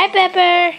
Hi, Pepper.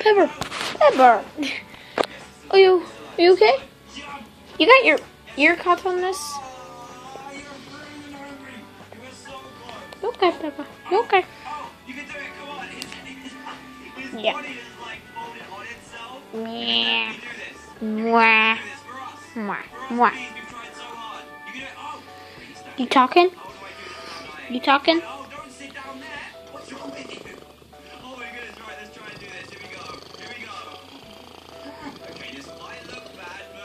Pepper, Pepper. Are you, are you okay? You got your ear caught on this? Okay, Pepper. You okay? Yeah. You talking? You talking?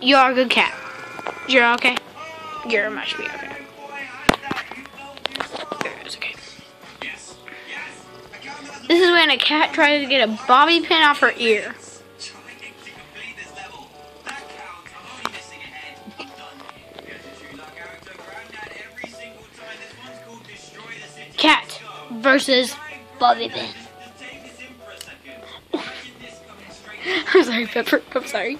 You are a good cat. You're okay. You're much be okay. There it is, okay. This is when a cat tries to get a bobby pin off her ear. Cat versus bobby pin. I'm sorry, Pepper. I'm sorry.